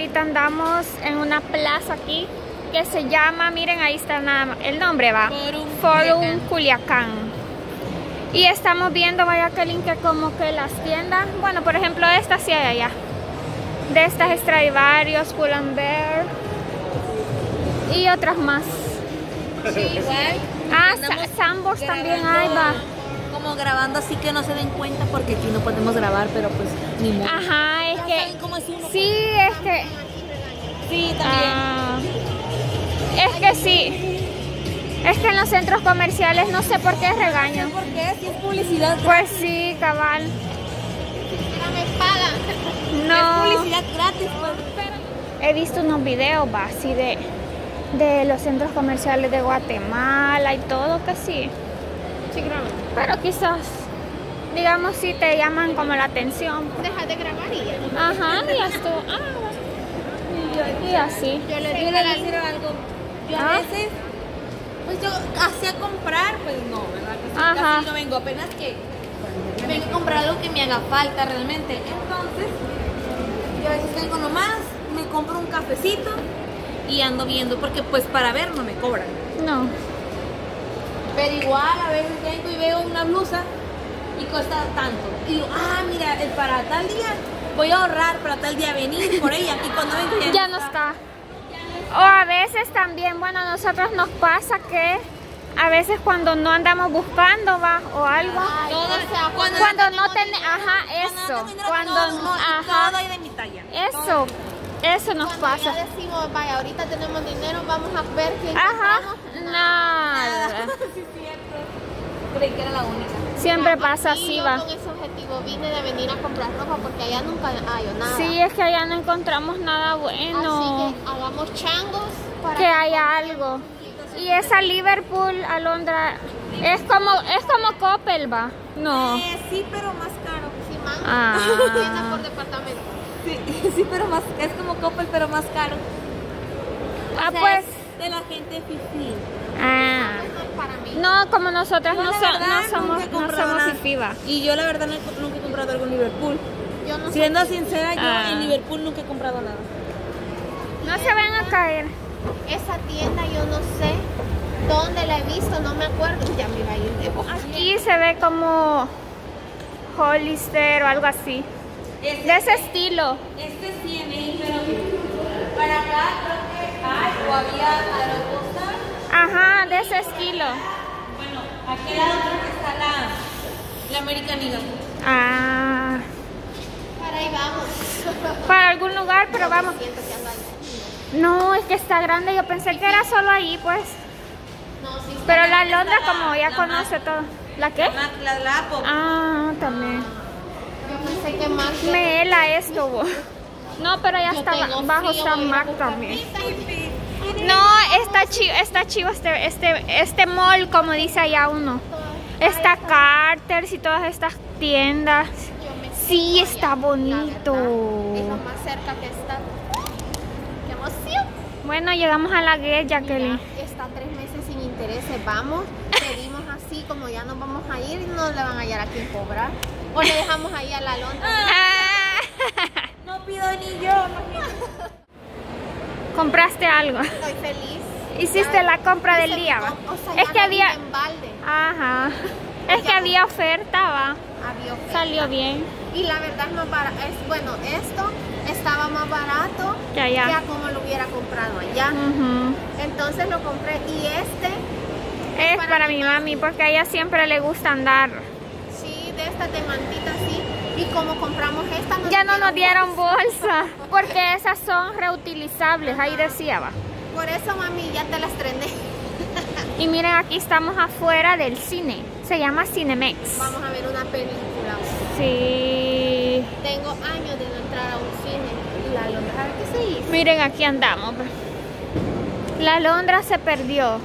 ahorita andamos en una plaza aquí que se llama, miren ahí está nada el nombre va, Forum Forum Culiacán. Y estamos viendo, vaya que link que como que las tiendas, bueno, por ejemplo, esta sí hay allá. De estas Stradivarius, Pull and Bear y otras más. Sí, igual. Ah, Sambors también hay, va. Como grabando así que no se den cuenta porque aquí no podemos grabar, pero pues ni modo. Ajá, es cómo uno. sí, es que Sí, también. Ah, es que sí. Es que en los centros comerciales no sé por qué regañan. ¿Por qué? Si es publicidad. Pues sí, cabal. me pagan. Es No. publicidad gratis, pues. He visto unos videos va, así de, de los centros comerciales de Guatemala y todo, que sí. Sí. Pero quizás, digamos, si te llaman como la atención. Deja de grabar y ya. Ajá, y ya estuvo. Ah, y, y así. Yo le digo decir algo. Yo a Ah. veces, pues yo hacía comprar, pues no, ¿verdad? Casi, Ajá. casi no vengo, apenas que vengo a comprar algo que me haga falta realmente. Entonces, yo a veces vengo nomás, me compro un cafecito y ando viendo, porque pues para ver no me cobran. No. Pero igual a veces vengo y veo una blusa y cuesta tanto. Y digo, ah, mira, para tal día voy a ahorrar para tal día venir por ella. Y cuando vengo Ya no está. O a veces también, bueno, a nosotros nos pasa que a veces cuando no andamos buscando va o algo, Todo, cuando, cuando no tenemos, ajá, eso, cuando no, ajá, de mi talla. eso, eso nos Cuando pasa. ya decimos, vaya, ahorita tenemos dinero, vamos a ver qué Ajá, nada. sí, cierto. Creí que era la única. Siempre pasa así yo va. con ese objetivo vine de venir a comprar ropa porque allá nunca hay nada. Sí, es que allá no encontramos nada bueno, Así que hagamos changos para que haya algo. Y esa Liverpool, Alondra, es como, es como Coppel va. No. Eh, sí, pero más caro. Sí, man. Ah. Tienda por departamento. Sí, sí, pero más es como Coppel, pero más caro. Ah, O sea, pues. es de la gente fifi. Ah. Mejor para mí. No, como nosotras no, la so- no somos, no somos. Y yo la verdad no nunca he comprado algo en Liverpool. Yo no. Siendo sincera, yo Ah. en Liverpool nunca he comprado nada. No se van a caer. Esa tienda yo no sé dónde la he visto, no me acuerdo. Ya me iba a ir de boca. Aquí se ve como Hollister o algo así. De ese estilo. Este él, pero para acá creo que hay o había Aeropostal. Ajá, de ese estilo. Bueno, aquí lado creo que está la, la American Eagle. Ah. Para ahí vamos. Para algún lugar, pero vamos. Siento que ando ahí. No, es que está grande. Yo pensé que era solo ahí, pues. No, sí. está Pero la Londra la- como ya la conoce Mac. todo. ¿La qué? La, la, la Apple. Ah, también. Yo pensé que más. Me hela esto. bo. No, pero ya Yo está bajo San Mac también. No, está chivo, está chivo este, este, este mall, como dice allá uno. Está Carter's y todas estas tiendas. Sí, está bonito. Es lo más cerca que está. ¡Qué emoción! Bueno, llegamos a la gate, Jacqueline. Mira, está tres meses sin intereses. Vamos, pedimos así, como ya nos vamos a ir, no le van a hallar a quien cobrar. O le dejamos ahí a la Londra. Ah. No pido ni yo. Compraste algo. Estoy feliz. Hiciste Ya- la compra del día, mi va. com- o sea, Es que no había, en balde. ajá. Es que había oferta, va. Había oferta. Salió bien. Y la verdad es más barato. Es, bueno, esto estaba más barato que a ya. como lo hubiera comprado allá. Entonces lo compré. Y este, Es para para mi mi mami, porque a ella siempre le gusta andar. sí, de esta de mantita así. Y como compramos esta, nos Ya no nos dieron bolsa. porque esas son reutilizables, ahí decía va. Por eso, mami, ya te las estrené. Y miren, aquí estamos afuera del cine. Se llama Cinemex. Vamos a ver una película. Sí. Tengo años de no entrar a un cine. La Londra, ¿qué se hizo? Miren, aquí andamos. La Londra se perdió.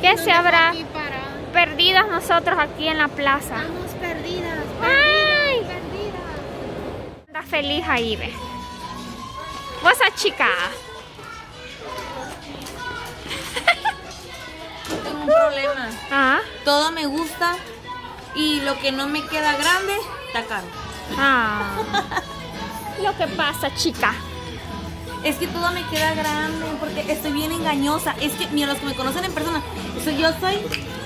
¿Qué se habrá Aquí parada. perdido nosotros aquí en la plaza? Estamos perdidas, perdidas, feliz ahí, ve. Vos a chica. Tengo un problema. Ah, Todo me gusta y lo que no me queda grande está caro. ah. Lo que pasa, chica. Es que todo me queda grande porque estoy bien engañosa. Es que, mira, los que me conocen en persona, yo soy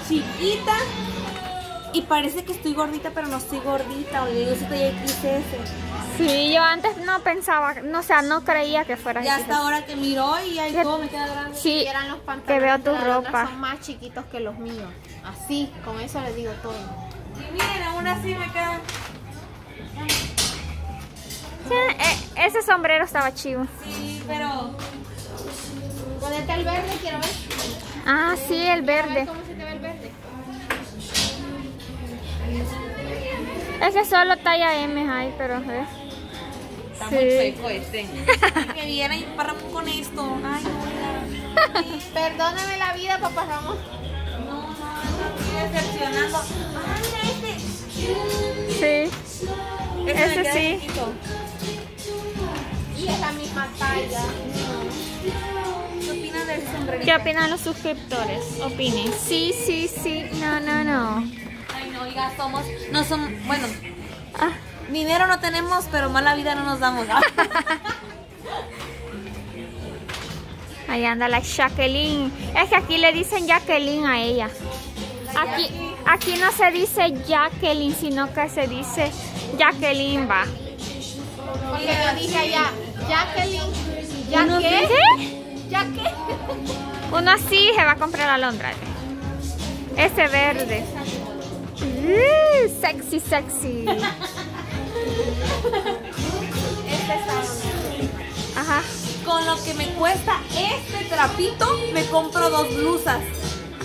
chiquita y parece que estoy gordita, pero no estoy gordita. O le digo, estoy XS. Sí, yo antes no pensaba, no, o sea, no creía que fuera Ya hasta ahora que miro y ahí todo me queda grande. Sí, Vieran los que pantalones veo de tu ropa. Son más chiquitos que los míos. Así, con eso les digo todo. Y miren, aún así me quedan. Sí, eh, ese sombrero estaba chivo. Sí, pero. Ponete el verde, quiero ver. Ah, sí, el Quiero Ese solo talla M hay, pero. Está Sí. muy chueco este. que viera y paramos con esto. Ay, no. Perdóname la vida, papá Ramón. No, no, no estoy decepcionando. Ay, este. Sí. Este sí. chiquito. Y es la misma talla. ¿Qué opinas del sombrerito? ¿Qué opinan los suscriptores? Opinen. Sí, sí, sí. No, no, no. Oiga, somos. No somos. Bueno, Ah, dinero no tenemos, pero mala vida no nos damos. ahí anda la Jacqueline. Es que aquí le dicen Jacqueline a ella. Aquí, aquí no se dice Jacqueline, sino que se dice Jacqueline va. Porque yo dije allá, Jacqueline. ¿Ya Uno- qué? ¿Qué? ¿Ya qué? Uno así se va a comprar a Londra. Ese verde. Mm, sexy, sexy. Este está. Ajá. Con lo que me cuesta este trapito, me compro dos blusas.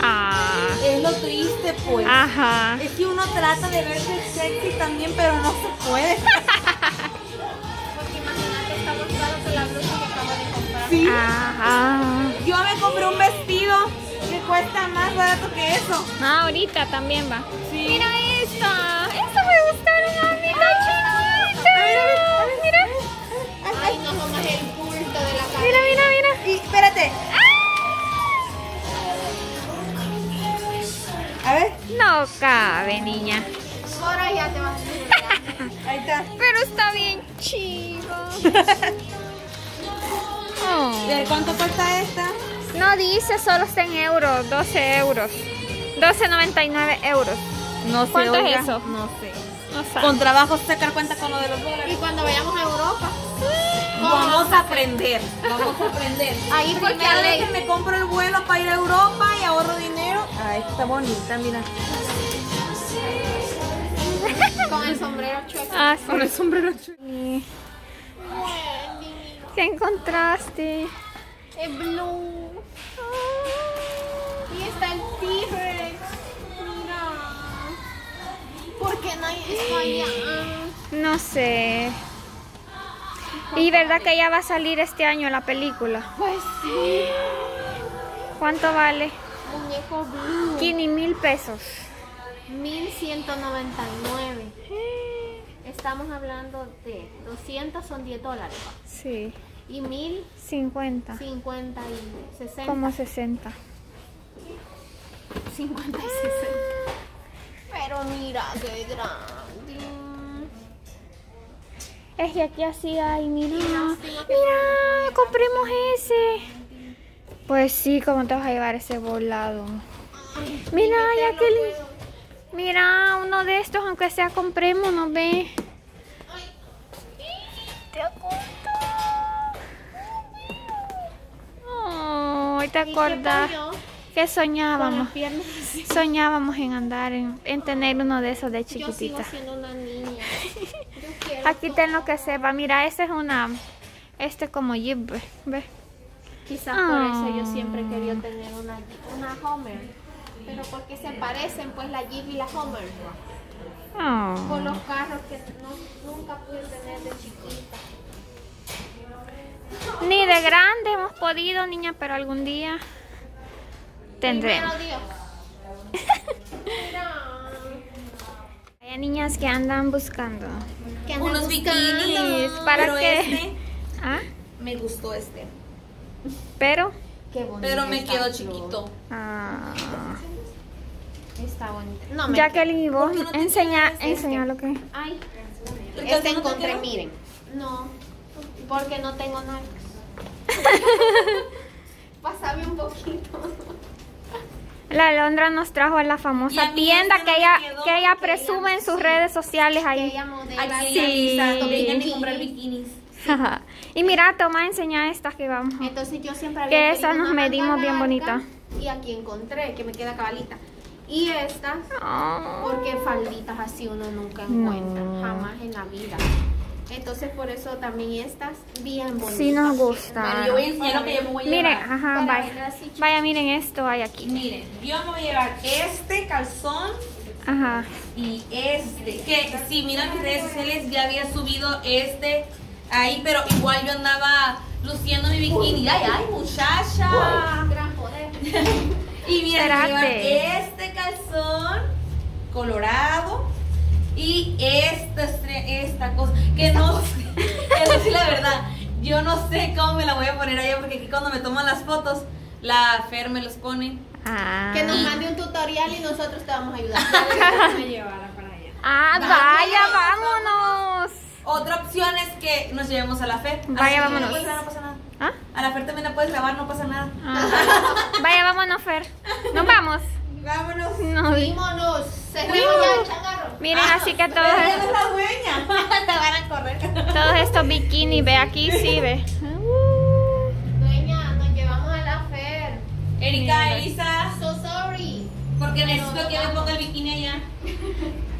Ah. Es lo triste, pues. Ajá. Es que uno trata de verse sexy también, pero no se puede. Porque imagínate, está que la blusa que acabo de comprar. Sí. Ajá. Yo me compré un vestido que cuesta más barato que eso. Ah, ahorita también va. Mira esta. Esta me gustaron a mí, la chiquita. Mira. Ay, no somos el culto de la cara. Mira, mira, mira. Y espérate. A ver, No cabe, niña. Por allá te vas a ahí está. Pero está bien chido. Oh. ¿De cuánto cuesta esta? No dice, solo está en euros, 12 euros. 12.99 euros. No ¿Cuánto es eso? No sé. No sabe. Con trabajo sacar cuenta con lo de los Y dólares. cuando vayamos a Europa, Vamos a aprender. Vamos a aprender. ahí porque de que ley. me compro el vuelo para ir a Europa y ahorro dinero. Ah, está bonita, mira. Con el sombrero chueco. Ah, sí. Con el sombrero chulo. Sí. ¿Qué encontraste? Es blue. Y está el T-Rex. Mira. ¿Por qué no sé. Y verdad que ya va a salir este año la película. Pues sí. ¿Cuánto vale? Muñeco blue. 15 mil pesos. 1199. Estamos hablando de 200 son 10 dólares. Sí. Y 1000, 50. 50 y 60. Como 60. 50 y 60. Pero mira qué grande. Es que aquí así hay, mira. que Mira, compremos ese. Pues sí, ¿cómo te vas a llevar ese volado? Mira, Jacqueline. Mira, uno de estos, aunque sea compremos, ¿no ve? ¿Te acordás? Ay, ¿te acordás? Que Con soñábamos. Soñábamos en andar, en, en tener uno de esos de Yo sigo chiquitita. siendo una niña. Yo quiero Aquí ten lo que sepa. Mira, este es una. Este como Jeep, ve. ve. Quizás por eso yo Ah. siempre querido tener una, una Homer. Pero porque se parecen pues la Jeep y la Homer. Ah. Por los carros que no- nunca pude tener de chiquita. Ni de grande hemos podido, niña, pero algún día tendremos. Hay niñas que andan buscando. Que andan Unos buscando. bikinis. ¿Para pero qué? este ¿Ah? me gustó este. Pero. Qué bonito. Pero me quedó chiquito. Ah. Está bonito. No, me Jacqueline, ¿y vos ¿Por qué no enseña, este? enseña lo que. Ay, este ¿no te encontré, miren. No, porque no tengo Nike. Pásame un poquito. La Alondra nos trajo a la famosa a tienda que ella, que ella que presume en sus sí. redes sociales Que ahí. ella modela Sí. Comprar bikinis. y mira, toma, enseña estas que vamos. Entonces yo siempre Que había esa querido nos medimos bien larga, bonita. Y aquí encontré que me queda cabalita. Y estas, Oh. porque falditas así uno nunca No. encuentra, jamás en la vida. Entonces por eso también estas bien bonitas. Sí nos gusta. Yo voy a enseñar lo que yo me voy a Miren, llevar. ajá, vaya. Vaya, miren esto hay aquí. Miren, yo me voy a llevar este calzón Ajá. y este. Que si miran mis redes sociales ya había subido este ahí, pero igual yo andaba luciendo mi bikini. Ay, ay, muchacha. Gran poder. Y miren, me voy a llevar Espérate. este calzón colorado y esta, esta cosa que no sé, eso sí la verdad, yo no sé cómo me la voy a poner allá porque aquí cuando me toman las fotos, la Fer me los pone. Ah. Que nos mande un tutorial y nosotros te vamos a ayudar. Me llevará para allá. Ah, vaya, vámonos. Otra opción es que nos llevemos a la Fer. Vaya, vámonos. No, puedes grabar, no pasa nada. ¿Ah? A la Fer también la puedes grabar, no pasa nada. Ah. Vaya, vámonos, Fer. Nos vamos. Vámonos. No. Cerremos ya el changarro. Miren, así que todos, es la dueña. Te van a correr. todos estos bikinis, ve aquí, sí, ve. Dueña, nos llevamos a la Fer. Erika, Elisa, So sorry. porque necesito que le ponga el bikini allá.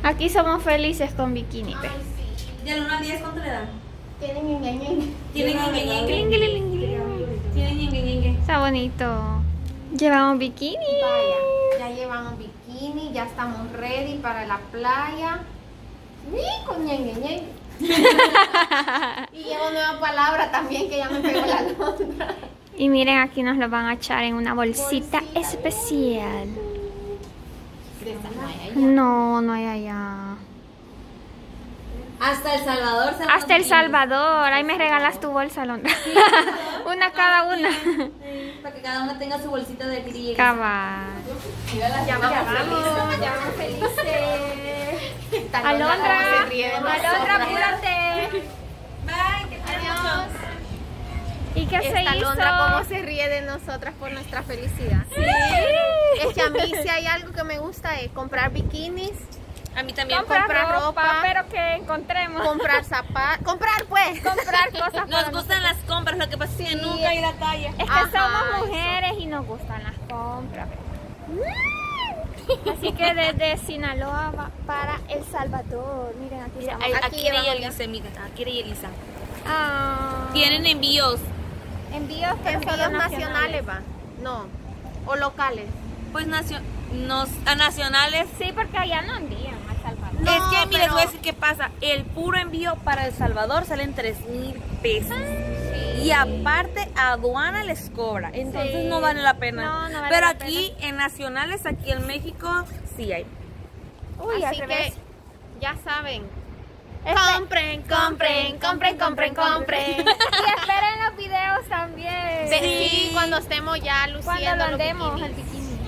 Aquí somos felices con bikini, ve. Ay, sí. ¿Y al 1 al 10 cuánto le dan? Tienen engaño. Tienen ñengue, ñengue. Tienen ñengue, ñengue. Está bonito. Llevamos bikini. Vaya, ya llevamos bikini, ya estamos ready para la playa. Y con ñengue, ñengue. y llevo nueva palabra también que ya me pegó la Londra. Y miren, aquí nos lo van a echar en una bolsita Bolsita. especial. No. No, hay allá. Hasta El Salvador se Hasta El Salvador. Ahí me regalas tu bolsa, Londra. una cada una. Para que cada una tenga su bolsita de. Cabal. Ya vamos, ya vamos felices. Alondra, Alondra, apúrate. Bye, que te Adiós. ¿Y qué se Esta hizo? Londra cómo se ríe de nosotras por nuestra felicidad. Es que a mí si hay algo que me gusta es comprar bikinis, A mí también. Comprar, comprar ropa, ropa, pero que encontremos. comprar zapatos, comprar pues. comprar cosas Nos gustan las compras, lo que pasa es que nunca hay la talla. Es que Ajá, somos eso. mujeres y nos gustan las compras. Así que desde Sinaloa va para El Salvador. Miren, aquí estamos. Aquí, Aquí vamos Elisa, mira, aquí quiere Elisa. Ah, Tienen envíos. envíos, pero Envíos solo nacionales va. No. O locales. Pues nacio- nos, a nacionales. Sí, porque allá no envían. No, es que, mire, les voy a decir qué pasa. El puro envío para El Salvador salen 3 mil pesos. Y aparte, aduana les cobra. Entonces Sí. no vale la pena. No, no vale Pero la aquí, en nacionales, aquí en México, sí hay. Uy, Así que ya saben. Este- Compren, compren, compren, compren, compren. y esperen los videos también. Sí, cuando estemos ya luciendo Cuando lo los andemos bikinis. el bikini.